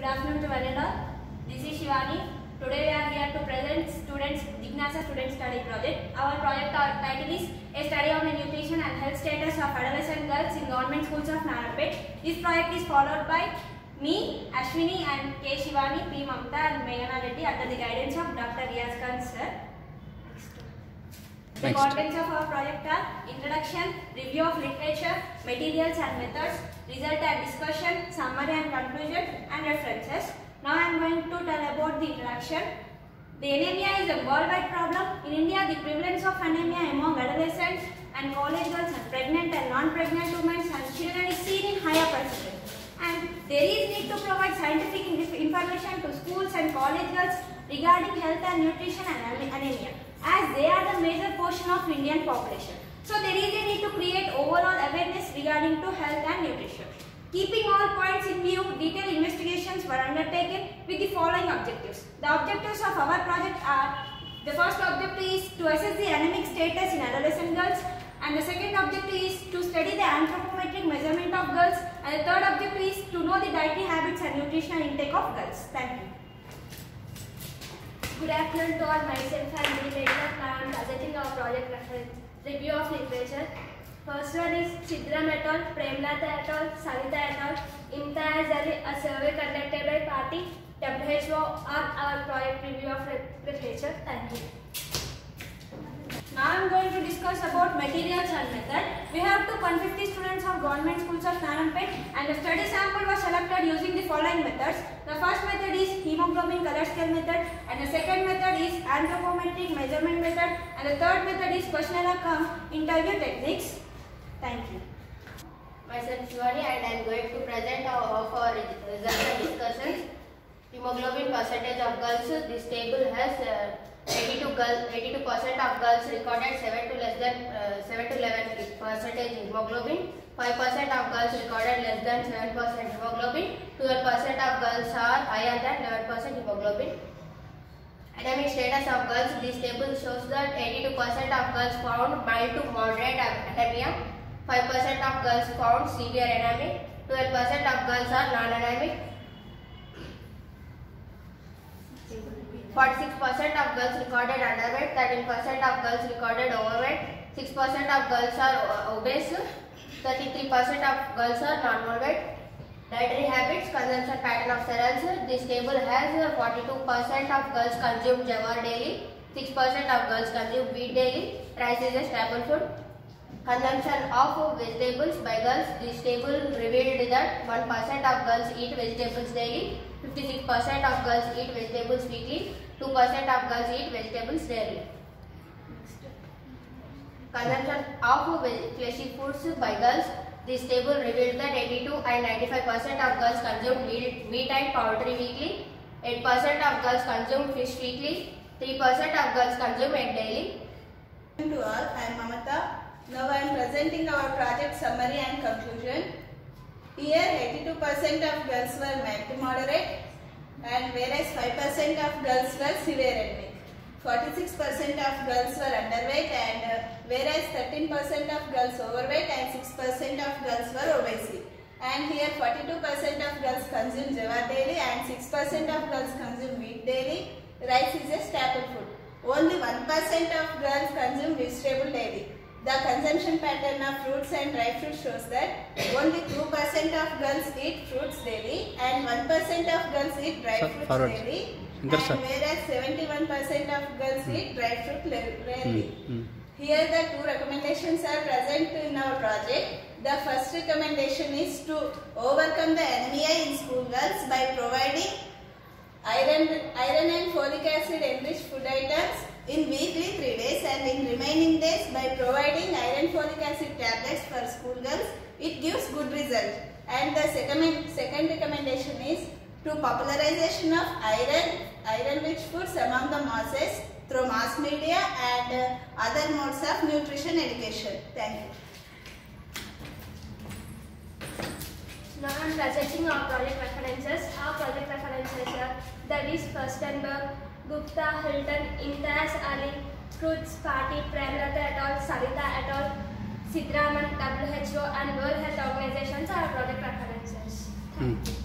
Good afternoon to one and all. This is Shivani. Today we are here to present students Jignasa Student Study Project. Our project title is A Study on the Nutrition and Health Status of Adolescent Girls in Government Schools of Narapet. This project is followed by me, Ashwini and K. Shivani, P. Mamta and Meghana Reddy under the guidance of Dr. Riaz Khan sir. The Next. contents of our project are introduction, review of literature, materials and methods, result and discussion, summary and conclusion, and references. Now I am going to tell about the introduction. The anemia is a worldwide problem. In India, the prevalence of anemia among adolescents and college girls and pregnant and non-pregnant women and children is seen in higher percentage. And there is need to provide scientific information to schools and college girls regarding health and nutrition and anemia as they are the major portion of Indian population. So there is a need to create overall awareness regarding to health and nutrition. Keeping all points in view, detailed investigations were undertaken with the following objectives. The objectives of our project are the first objective is to assess the anemic status in adolescent girls and the second objective is to study the anthropometric measurement of girls and the third objective is to know the dietary habits and nutritional intake of girls. Thank you. Good afternoon to all. Myself and Medina. I am presenting our project reference review of literature. First one is Chidram et al., Premlata et al., Savita et al., Imtiaz Ali, a survey conducted by party WHO on our project review of literature. Thank you. About materials and method. We have 250 students of government schools of Narayanpet and the study sample was selected using the following methods. The first method is hemoglobin color scale method and the second method is anthropometric measurement method and the third method is questionnaire cum interview techniques. Thank you. Myself Shivani and I am going to present our, of our results discussions. Hemoglobin percentage of girls. This table has uh, 82 girls, 82 percent of girls recorded 7 to less than uh, 7 to 11 percentage hemoglobin. 5 percent of girls recorded less than 7 percent hemoglobin. 12 percent of girls are higher than 11 percent hemoglobin. Anemic status of girls. This table shows that 82% of girls found mild to moderate anemia. 5% of girls found severe anemic. 12% of girls are non-anemic. 46% of girls recorded underweight. 13% of girls recorded overweight. 6% of girls are obese. 33% of girls are non-overweight. Dietary habits, consumption pattern of cereals. This table has uh, 42% of girls consume jawar daily, 6% of girls consume wheat daily. Rice is a staple food. Consumption of vegetables by girls. This table revealed that 1% of girls eat vegetables daily, 56% of girls eat vegetables weekly, 2% of girls eat vegetables daily. Consumption of fleshy foods by girls. This table revealed that 82 and 95% of girls consume meat, and poultry weekly. 8% of girls consume fish weekly. 3% of girls consume egg daily. To all, I am Mamata. Now I am presenting our project summary and conclusion. Here 82% of girls were mild to moderate and whereas 5% of girls were severe anemic. 46% of girls were underweight and uh, whereas 13% of girls overweight and 6% of girls were obese. And here 42% of girls consume jawar daily and 6% of girls consume wheat daily. Rice is a staple food. Only 1% of girls consume vegetable daily. The consumption pattern of fruits and dry fruits shows that only 2% of girls eat fruits daily and 1% of girls eat dry fruits forward. daily. And whereas 71% of girls eat dry fruit rarely. Hmm. Here the two recommendations are present in our project. The first recommendation is to overcome the anemia in school girls by providing iron, iron and folic acid enriched food items in weekly three days and in remaining days by providing iron folic acid tablets for school girls. It gives good result. And the second, second recommendation is to popularization of iron, iron rich foods among the masses through mass media and uh, other modes of nutrition education. Thank you. Now I am presenting our project references. Our project references are that is Furstenberg, Gupta Hilton Imtiaz Ali Cruz party Premlata et al Sarita et al Sidraman W and World Health Organization R product preferences thank you